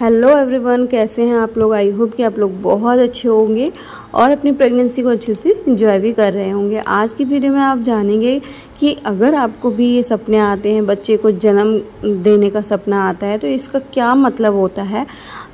Hello everyone कैसे हैं आप लोग? आई होप कि आप लोग बहुत अच्छे होंगे और अपनी प्रेगनेंसी को अच्छे से इंजॉय भी कर रहे होंगे। आज की वीडियो में आप जानेंगे कि अगर आपको भी ये सपने आते हैं, बच्चे को जन्म देने का सपना आता है तो इसका क्या मतलब होता है?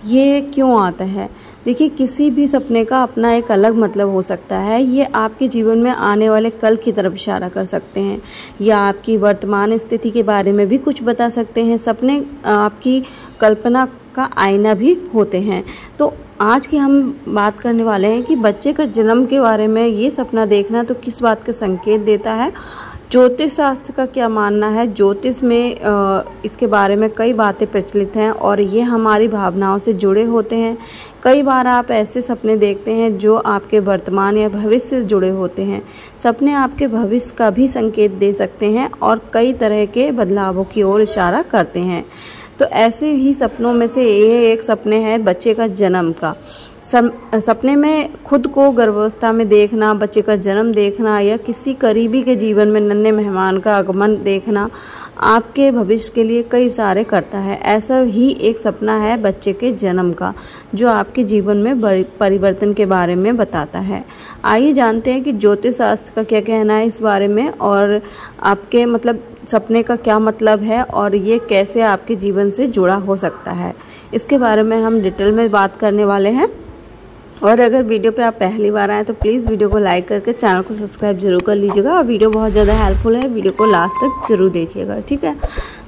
ये क्यों आता है? देखिए, किसी भी सपने का अपना एक अलग मतलब हो सकता है। ये आपके जीवन में आने वाले कल की तरफ़ इशारा कर सकते हैं। या आपकी वर्तमान स्थिति के बारे में भी कुछ बता सकते हैं। सपने आपकी कल्पना का आईना भी होते हैं। तो आज की हम बात करने वाले हैं कि बच्चे का जन्म के बारे में ये सपना देखना तो किस बात का संकेत देता है? ज्योतिष शास्त्र का क्या मानना है? ज्योतिष में इसके बारे में कई बातें प्रचलित हैं और ये हमारी भावनाओं से जुड़े होते हैं। कई बार आप ऐसे सपने देखते हैं जो आपके वर्तमान या भविष्य से जुड़े होते हैं। सपने आपके भविष्य का भी संकेत दे सकते हैं और कई तरह के बदलावों की ओर इशारा करते हैं। तो ऐसे ही सपनों में से ये एक सपने हैं बच्चे का जन्म का। सपने में खुद को गर्भावस्था में देखना, बच्चे का जन्म देखना या किसी करीबी के जीवन में नन्हे मेहमान का आगमन देखना आपके भविष्य के लिए कई सारे करता है। ऐसा ही एक सपना है बच्चे के जन्म का, जो आपके जीवन में परिवर्तन के बारे में बताता है। आइए जानते हैं कि ज्योतिष शास्त्र का क्या कहना है इस बारे में, और आपके मतलब सपने का क्या मतलब है, और ये कैसे आपके जीवन से जुड़ा हो सकता है। इसके बारे में हम डिटेल में बात करने वाले हैं। और अगर वीडियो पे आप पहली बार आए तो प्लीज़ वीडियो को लाइक करके चैनल को सब्सक्राइब ज़रूर कर लीजिएगा और वीडियो बहुत ज़्यादा हेल्पफुल है, वीडियो को लास्ट तक ज़रूर देखिएगा, ठीक है?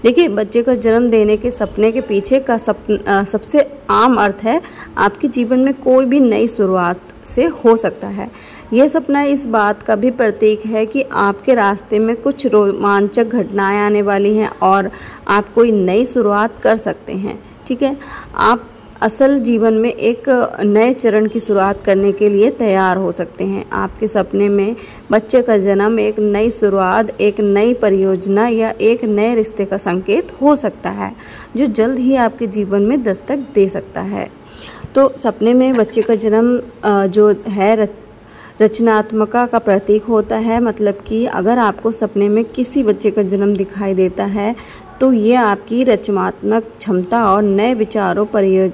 देखिए, बच्चे को जन्म देने के सपने के पीछे का सपन सबसे आम अर्थ है, आपके जीवन में कोई भी नई शुरुआत से हो सकता है। यह सपना इस बात का भी प्रतीक है कि आपके रास्ते में कुछ रोमांचक घटनाएँ आने वाली हैं और आप कोई नई शुरुआत कर सकते हैं, ठीक है? आप असल जीवन में एक नए चरण की शुरुआत करने के लिए तैयार हो सकते हैं। आपके सपने में बच्चे का जन्म एक नई शुरुआत, एक नई परियोजना या एक नए रिश्ते का संकेत हो सकता है, जो जल्द ही आपके जीवन में दस्तक दे सकता है। तो सपने में बच्चे का जन्म जो है रचनात्मका का प्रतीक होता है मतलब कि अगर आपको सपने में किसी बच्चे का जन्म दिखाई देता है तो ये आपकी रचनात्मक क्षमता और नए विचारों परियोज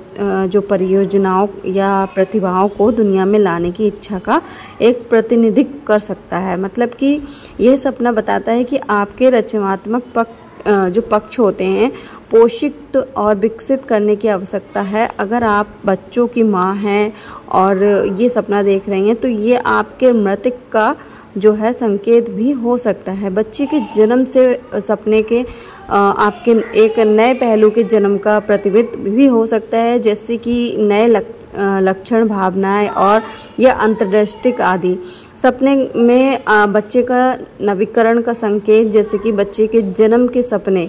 जो परियोजनाओं या प्रतिभाओं को दुनिया में लाने की इच्छा का एक प्रतिनिधित्व कर सकता है। मतलब कि यह सपना बताता है कि आपके रचनात्मक पक्ष जो पक्ष होते हैं, पोषित और विकसित करने की आवश्यकता है। अगर आप बच्चों की माँ हैं और ये सपना देख रही हैं तो ये आपके मृतिक का जो है संकेत भी हो सकता है। बच्चे के जन्म से सपने के आपके एक नए पहलू के जन्म का प्रतिबिंब भी हो सकता है, जैसे कि नए लक्षण, भावनाएँ और या अंतर्दृष्टिक आदि। सपने में बच्चे का नवीकरण का संकेत, जैसे कि बच्चे के जन्म के सपने।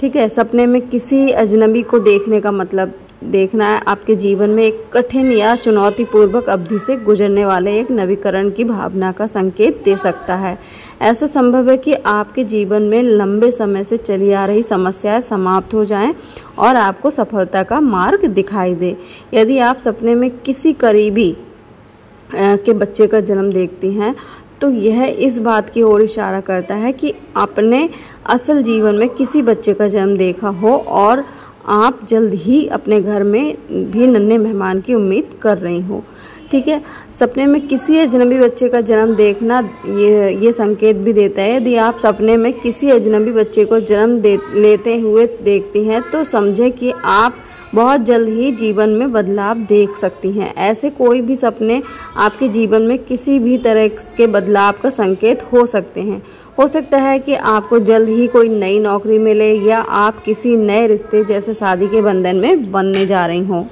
ठीक है? सपने में किसी अजनबी को देखने का मतलब देखना है, आपके जीवन में एक कठिन या चुनौतीपूर्वक अवधि से गुजरने वाले एक नवीकरण की भावना का संकेत दे सकता है। ऐसा संभव है कि आपके जीवन में लंबे समय से चली आ रही समस्याएँ समाप्त हो जाएँ और आपको सफलता का मार्ग दिखाई दे। यदि आप सपने में किसी करीबी के बच्चे का जन्म देखती हैं तो यह इस बात की ओर इशारा करता है कि आपने असल जीवन में किसी बच्चे का जन्म देखा हो और आप जल्द ही अपने घर में भी नन्हे मेहमान की उम्मीद कर रही हो। ठीक है? सपने में किसी अजनबी बच्चे का जन्म देखना ये ये संकेत भी देता है। यदि आप सपने में किसी अजनबी बच्चे को जन्म दे, लेते हुए देखती हैं तो समझें कि आप बहुत जल्द ही जीवन में बदलाव देख सकती हैं। ऐसे कोई भी सपने आपके जीवन में किसी भी तरह के बदलाव का संकेत हो सकते हैं। हो सकता है कि आपको जल्द ही कोई नई नौकरी मिले या आप किसी नए रिश्ते जैसे शादी के बंधन में बनने जा रही हों।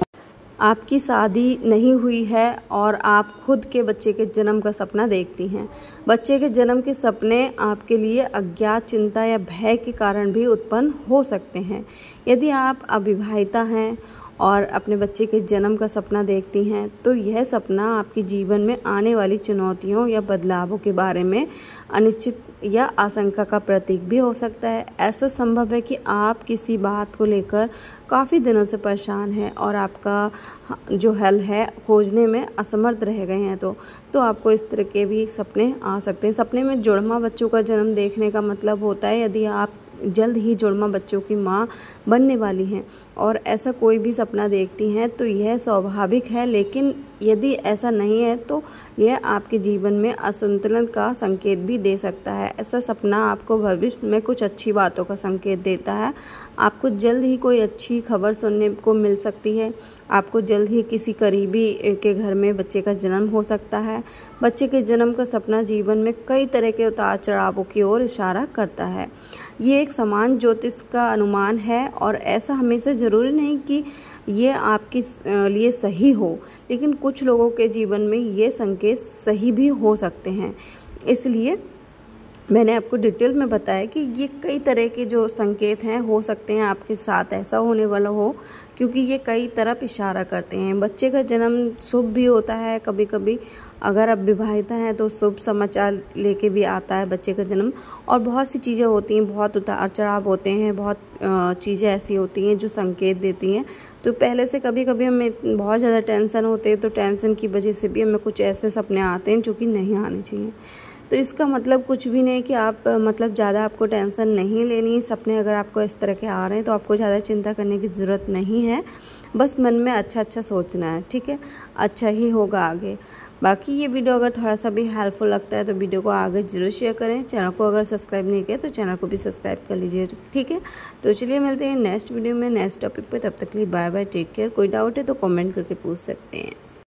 आपकी शादी नहीं हुई है और आप खुद के बच्चे के जन्म का सपना देखती हैं। बच्चे के जन्म के सपने आपके लिए अज्ञात चिंता या भय के कारण भी उत्पन्न हो सकते हैं। यदि आप अविवाहिता हैं और अपने बच्चे के जन्म का सपना देखती हैं तो यह सपना आपके जीवन में आने वाली चुनौतियों या बदलावों के बारे में अनिश्चित या आशंका का प्रतीक भी हो सकता है। ऐसा संभव है कि आप किसी बात को लेकर काफ़ी दिनों से परेशान हैं और आपका जो हल है खोजने में असमर्थ रह गए हैं तो तो आपको इस तरह के भी सपने आ सकते हैं। सपने में जुड़वा बच्चों का जन्म देखने का मतलब होता है, यदि आप जल्द ही जुड़मा बच्चों की माँ बनने वाली हैं। और ऐसा कोई भी सपना देखती हैं तो यह स्वाभाविक है, लेकिन यदि ऐसा नहीं है तो यह आपके जीवन में असंतुलन का संकेत भी दे सकता है। ऐसा सपना आपको भविष्य में कुछ अच्छी बातों का संकेत देता है। आपको जल्द ही कोई अच्छी खबर सुनने को मिल सकती है। आपको जल्द ही किसी करीबी के घर में बच्चे का जन्म हो सकता है। बच्चे के जन्म का सपना जीवन में कई तरह के उतार चढ़ावों की ओर इशारा करता है। ये एक समान ज्योतिष का अनुमान है और ऐसा हमेशा ज़रूरी नहीं कि ये आपके लिए सही हो। लेकिन कुछ लोगों के जीवन में ये संकेत सही भी हो सकते हैं। इसलिए मैंने आपको डिटेल में बताया कि ये कई तरह के जो संकेत हैं, हो सकते हैं आपके साथ ऐसा होने वाला हो, क्योंकि ये कई तरफ़ इशारा करते हैं। बच्चे का जन्म शुभ भी होता है कभी कभी अगर आप विवाहिता हैं तो शुभ समाचार लेके भी आता है बच्चे का जन्म, और बहुत सी चीज़ें होती हैं, बहुत उतार चढ़ाव होते हैं, बहुत चीज़ें ऐसी होती हैं जो संकेत देती हैं। तो पहले से कभी कभी हमें बहुत ज़्यादा टेंशन होते हैं तो टेंशन की वजह से भी हमें कुछ ऐसे सपने आते हैं जो कि नहीं आने चाहिए। तो इसका मतलब कुछ भी नहीं कि आप मतलब ज़्यादा आपको टेंशन नहीं लेनी, सपने अगर आपको इस तरह के आ रहे हैं तो आपको ज़्यादा चिंता करने की ज़रूरत नहीं है। बस मन में अच्छा अच्छा सोचना है, ठीक है? अच्छा ही होगा आगे। बाकी ये वीडियो अगर थोड़ा सा भी हेल्पफुल लगता है तो वीडियो को आगे ज़रूर शेयर करें। चैनल को अगर सब्सक्राइब नहीं किया तो चैनल को भी सब्सक्राइब कर लीजिए, ठीक है? तो चलिए मिलते हैं नेक्स्ट वीडियो में, नेक्स्ट टॉपिक पे। तब तक के लिए बाय बाय टेक केयर। कोई डाउट है तो कमेंट करके पूछ सकते हैं।